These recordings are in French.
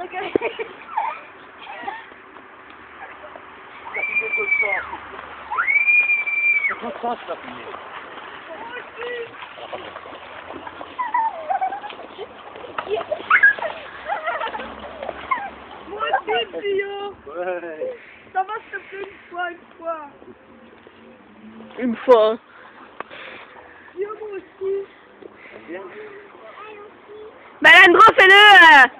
De sang. C'est sang, fumée. Moi aussi, Pio. Ouais. Ça va se faire une fois, une fois. Une fois. Pio, moi aussi. Bien. Leandro, fais-le!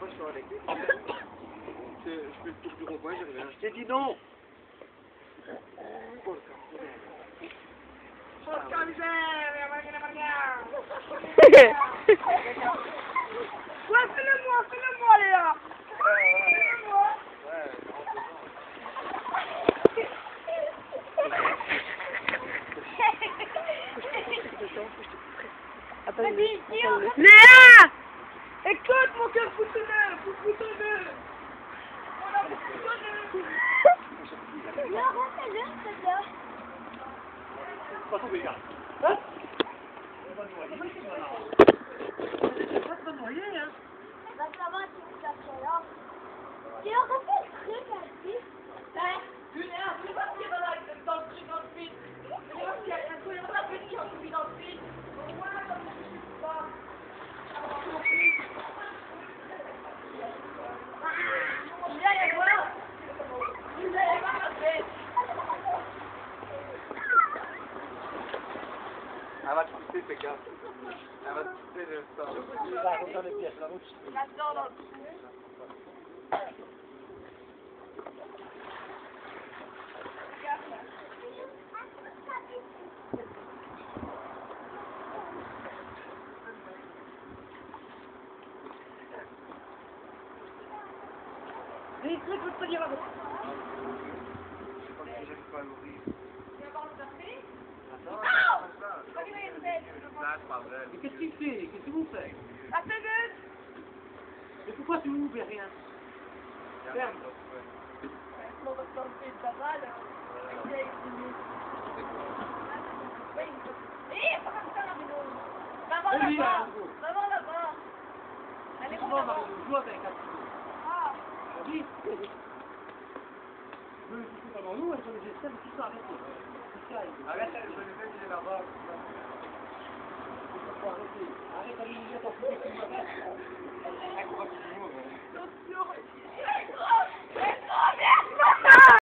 je suis avec lui. Je je fais le tour du rond-point, j'ai rien. Je t'ai dit non Porca miseria, ma che ne parliamo? Ouais, fais-le moi, fais-le moi, Léa. Fais-le moi. Ouais, Vas-y, Pio. Léa! Écoute, mon cœur boutonneux, vous boutonneux. On a boutonneux. Non, celle-là. Pas tomber, gars. Hein Va savoir si vous cherchez là. Tu as refait le truc, ainsi. Ben, une heure, tu vas tirer dans le dans le truc dans le vide. Tu vas tirer, tu vas pas venir en tout dans le vide. Voilà comme je suis pas. Viens y voir. Vous allez voir ma tête. Pousser, fais gaffe. Elle va te pousser le sang. Là, dans les pièces, là, où Là-dedans, dans le Des trucs, je peux te dire avec. Je sais pas si j'aime pas l'ouvrir. Tu vas voir le café Attends, Ah attends, attends. Regarde, il y a une c'est pas vrai. Mais qu'est-ce qu'il fait? Qu'est-ce que vous faites? La seconde Mais pourquoi tu m'ouvres rien? Ferme. On va lancer de balle. Oui. Eh, pas comme ça, la maison. Va voir Allez. Va. Allez, on avec Ah. Oui. Nous, tout ça, arrêtez. Je vais le. Arrête, allez, les